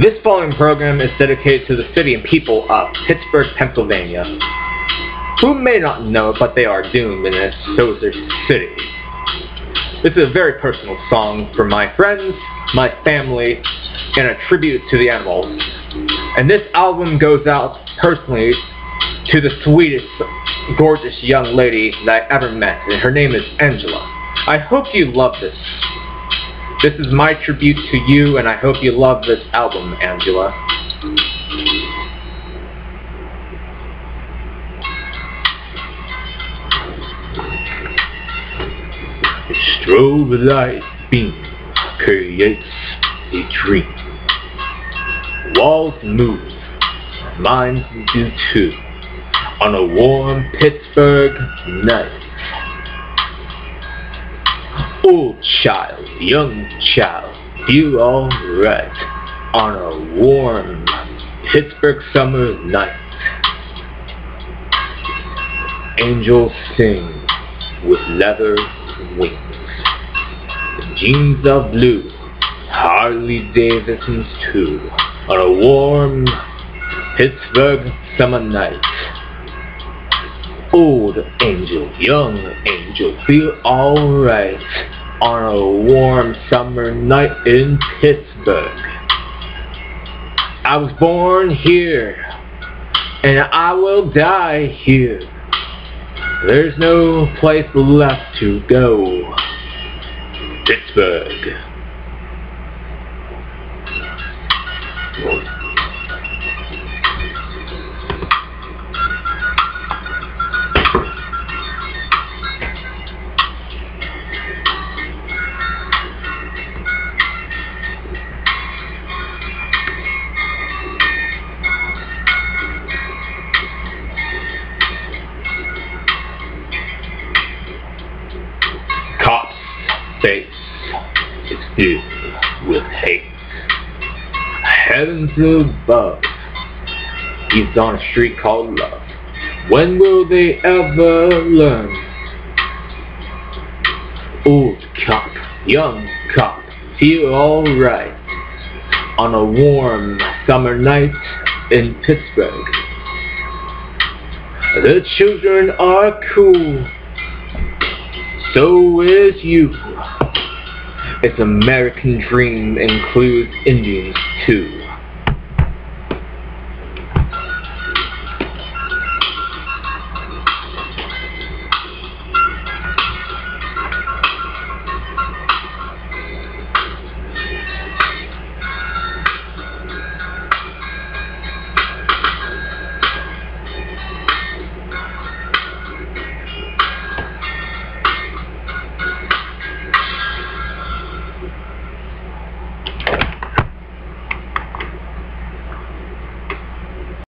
This following program is dedicated to the city and people of Pittsburgh, Pennsylvania, who may not know it, but they are doomed in this Sozer city. This is a very personal song for my friends, my family, and a tribute to the animals. And this album goes out personally to the sweetest, gorgeous young lady that I ever met, and her name is Angela. I hope you love this. This is my tribute to you, and I hope you love this album, Angela. A strobe light beam creates a dream. Walls move, minds do too, on a warm Pittsburgh night. Old child, young child, feel alright on a warm Pittsburgh summer night. Angels sing with leather wings. Jeans of blue, Harley Davidsons too, on a warm Pittsburgh summer night. Old angel, young angel, feel alright on a warm summer night in Pittsburgh. I was born here, and I will die here. There's no place left to go. Pittsburgh. Face is filled with hate. Heavens above, he's on a street called love. When will they ever learn? Old cop, young cop, feel alright on a warm summer night in Pittsburgh. The children are cool so is you. Its American dream includes Indians too.